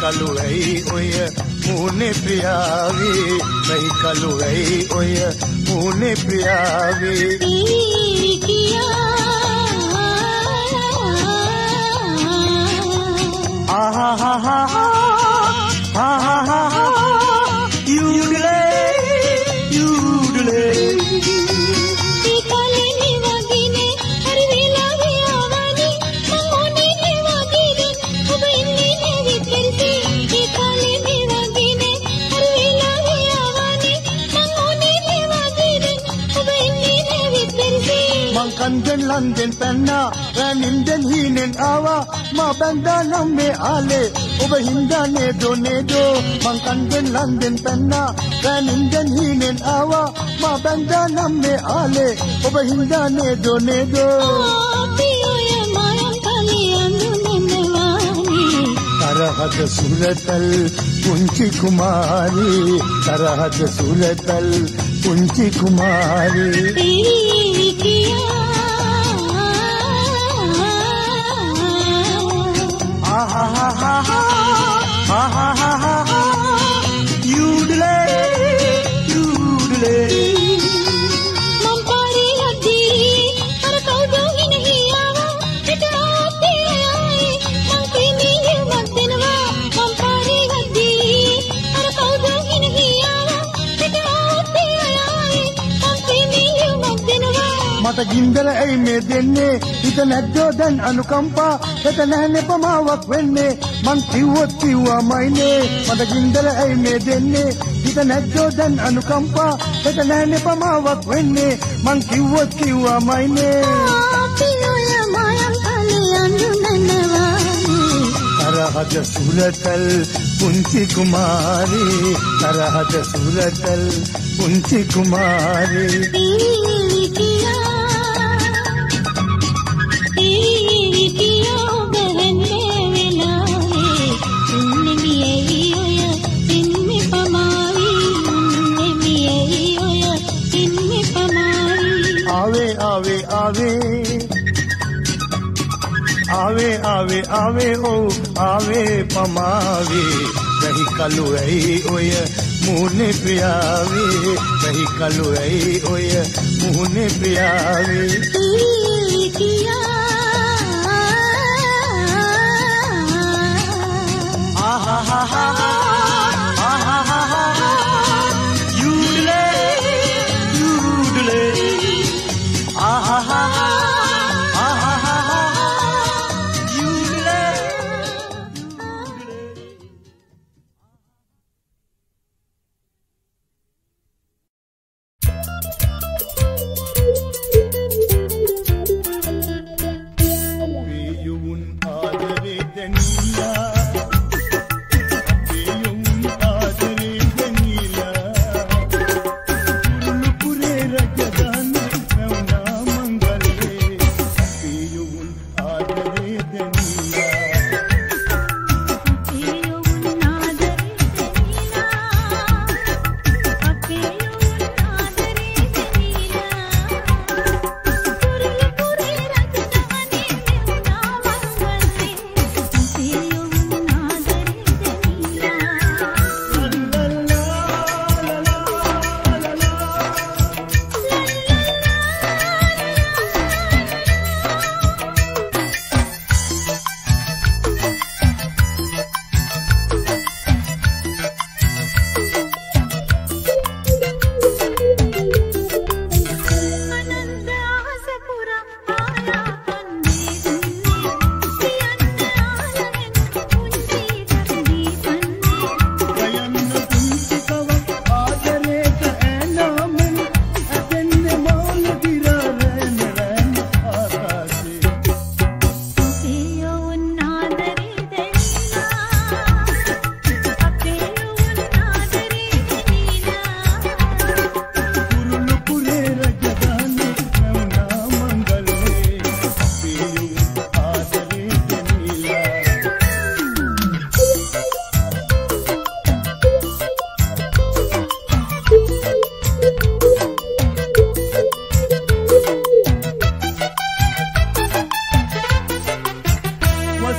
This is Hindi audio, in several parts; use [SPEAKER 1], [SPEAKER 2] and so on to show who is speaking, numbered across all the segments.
[SPEAKER 1] कलुड़ई ओय मुने प्रियावी कई कलुड़ई ओय हा हा हा हा हा हा हा हा हा हा हा हा hangen penna Raninden hinen awa ma benda namme ale Oba hinda ne do ne do man Mankangen landen penna Raninden hinen awa ma benda namme ale Oba hinda ne do ne do తరహద सुरतल कुंची कुमारी తరహద सुरतल कुंची कुमारी මට ගින්දර ඇයි මේ දෙන්නේ? හිත නැද්දෝ දැන් අනුකම්පා. හිත නැහැනේ පමාවක් වෙන්නේ. මං කිව්වොත් කිව්වා මයිනේ මට ගින්දර ඇයි මේ දෙන්නේ? හිත නැද්දෝ? දැන් අනුකම්පා. හෙට නැහැනේ පමාවක් වෙන්නේ. මං කිව්වොත් කිව්වා මයිනේ తరహద సురతల్ పుంచి కుమారి తరహద సురతల్ పుంచి కుమారి आवे आवे आवे ओ आवे पमावे। कही कलु रही ओय मुने पियावे। कही कलु रही ओय मुने पियावे। आहा हा हा आहा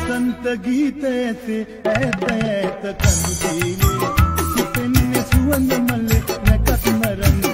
[SPEAKER 1] ಸಂತ ಗೀತೆ ಕಂದೀಲಿ ಸುಪೆನ್ನೆ ಸುವನ್ನ ಮಲ್ಲೆ ನಕಸ್ಮರನ್ನ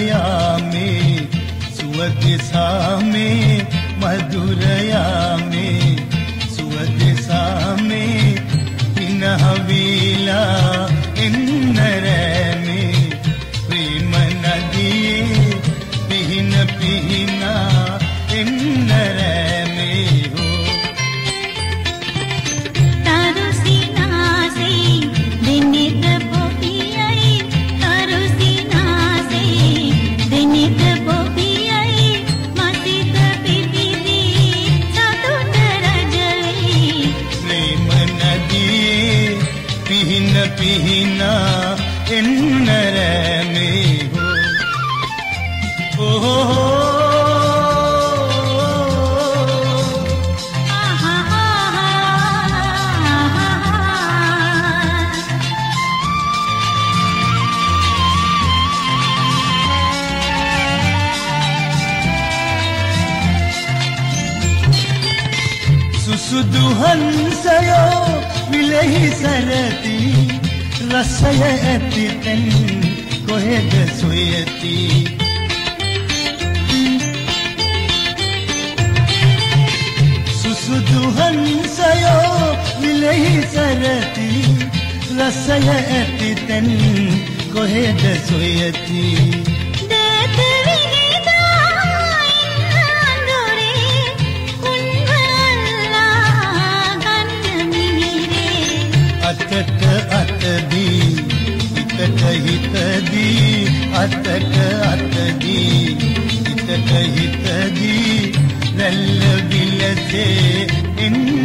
[SPEAKER 1] मधुरया में सुअत सामे मधुरया में सुवदिशा में इन हवीला इंद्र में प्रेम नदी पिहिन पिहिन ಬರತಿ ರಸಯ ಅತಿ ತನ್ ಕೊಹೆದ ಸುಯತಿ ಸುಸುದು ಹಂಸಯೋ ವಿಲಹಿ ಸರತಿ ರಸಯ ಅತಿ ತನ್ ಕೊಹೆದ ಸುಯತಿ හිතදී අතක අතදී හිතක හිතදී වැල්ල බිලසේ එන්න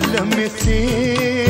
[SPEAKER 1] Let me see.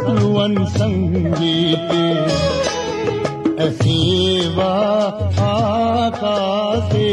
[SPEAKER 1] अनु सङ्गीते असेवा आकाशे।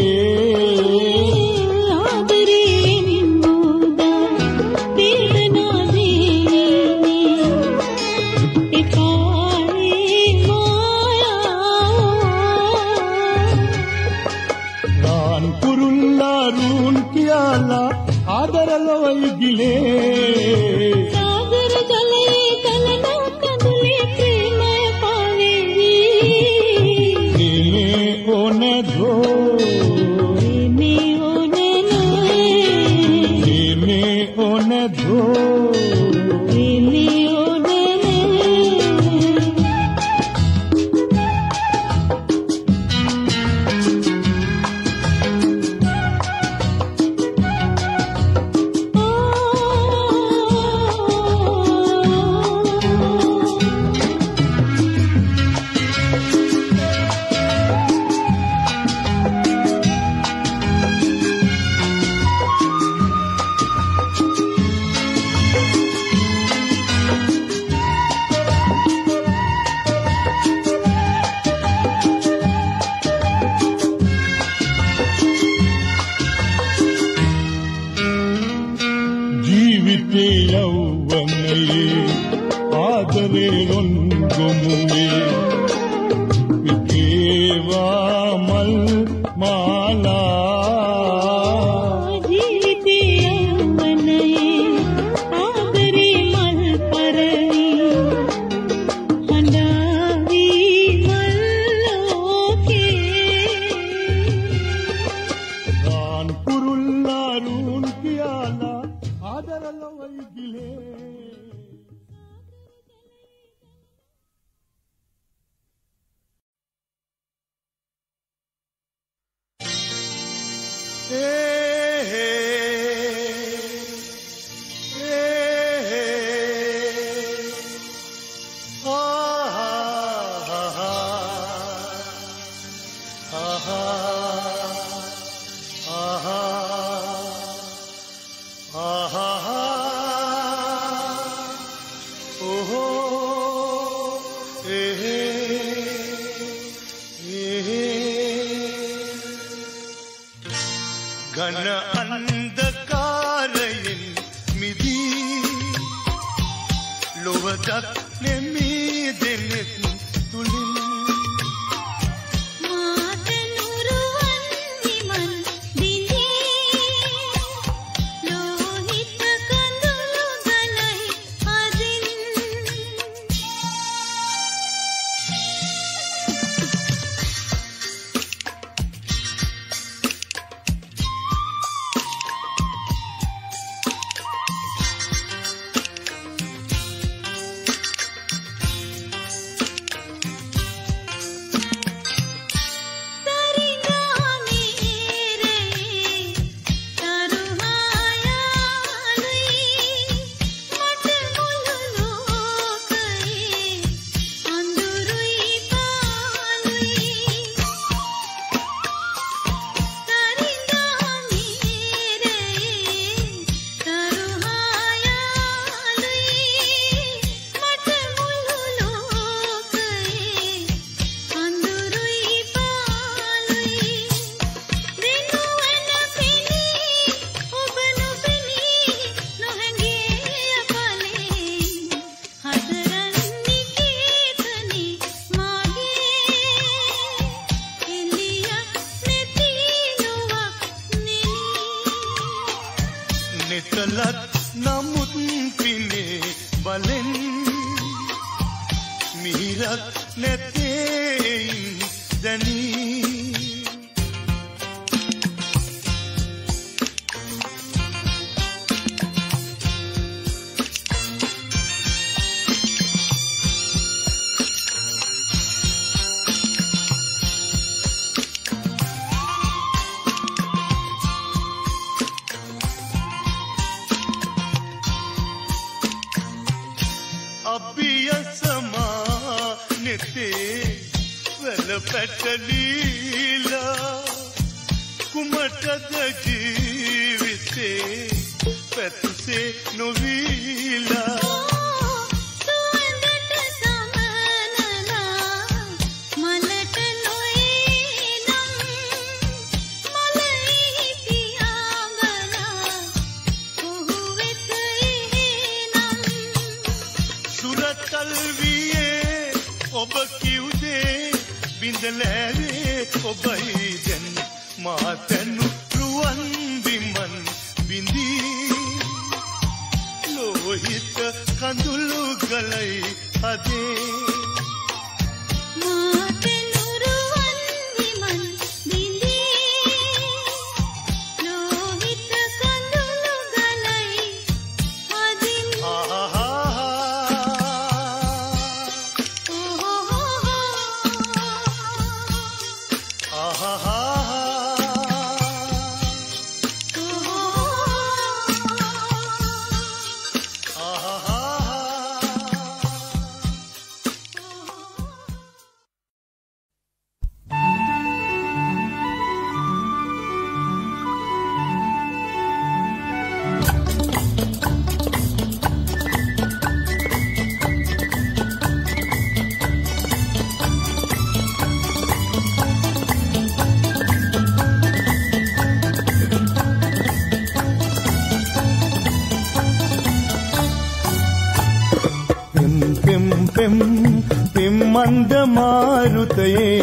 [SPEAKER 1] මාරුතයේ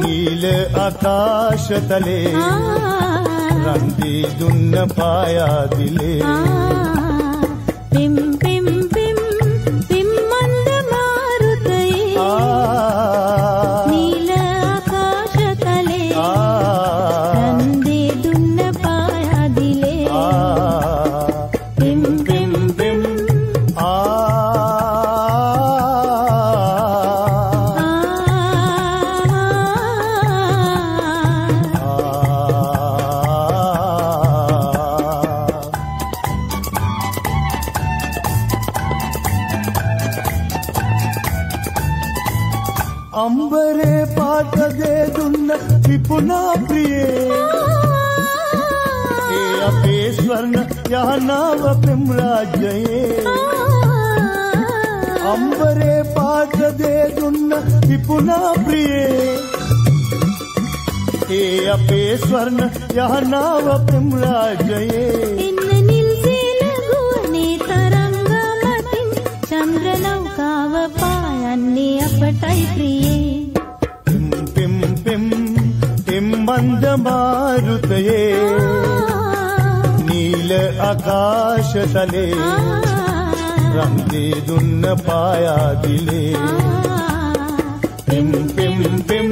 [SPEAKER 1] නීල ආකාශතලේ රන්දී දුන්න පායාදිලේ පිම් ನನ್ನ ಯಾನಾವ ಬ್ರಹ್ಮರಾಜಯೇ ಅಂಬರೇ ಪಾಠದೆ ದುನ್ನ ವಿಪುನಾ ಪ್ರಿಯೇ ಹೇ ಅಪೇ ಸ್ವರ್ಣ ಯಾನಾವ ಬ್ರಹ್ಮರಾಜಯೇ
[SPEAKER 2] ಚಂದ್ರನೌಕಾವ ಪಾಯನ್ನೇ
[SPEAKER 1] නිල ආකාශතලේ රම්දී දුන්න පායා දිලේ.
[SPEAKER 2] පිම්
[SPEAKER 1] පිම් පිම්.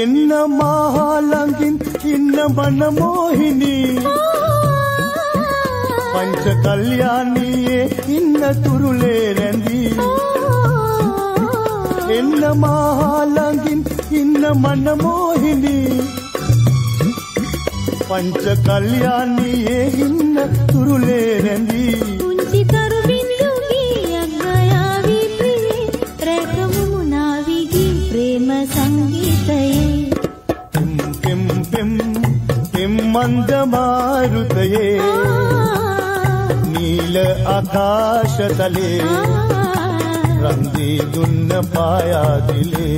[SPEAKER 1] එන්න මහා ළඟින් ඉන්න මන මොහිනී. ప్రపంచ கல்யாணியே இன்ன துருளேரந்தி என்ன மாலாங்கின் இன்ன மன்னமோகினி பஞ்ச கல்யாணியே இன்ன துருளேரந்தி மந்த மாருதையே आकाश तले रंगी दुन पाया दिले।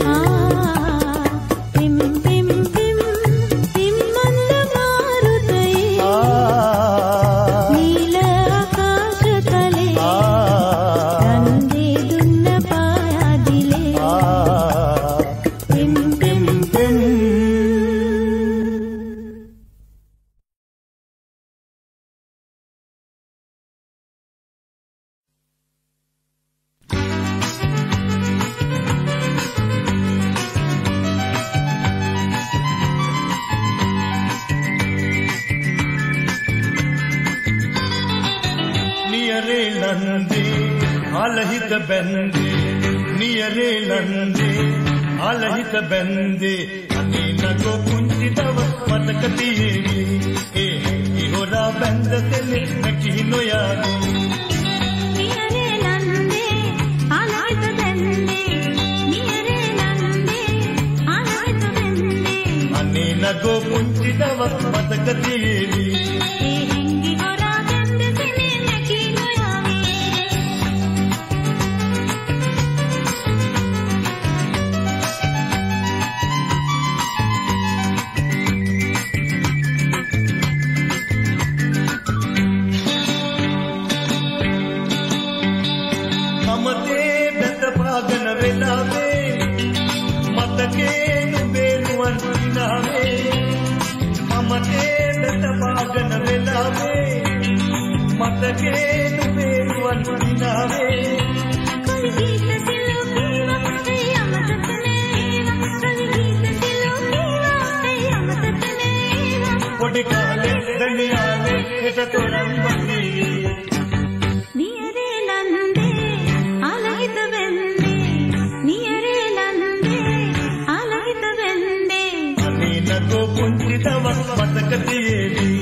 [SPEAKER 1] మనతో కుంఠితమ బతకతి ఏమి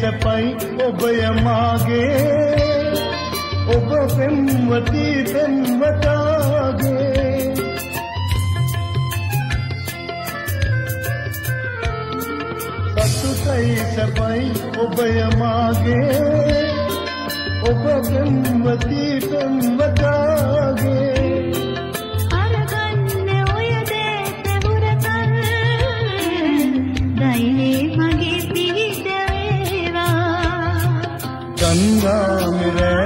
[SPEAKER 1] ಚಪಾಯಿ ಒಬ್ಬಯ ಮಾಗೆ ಒಬ್ಬ ಬೆಂಬತಿ ಬೆಂಬತಾಗೆ ಪಟ್ಟು ಕೈ ಚಪಾಯಿ ಒಬ್ಬಯ ಮಾಗೆ ಒಬ್ಬ ಬೆಂಬತಿ ಬೆಂಬತಾಗೆ राम रे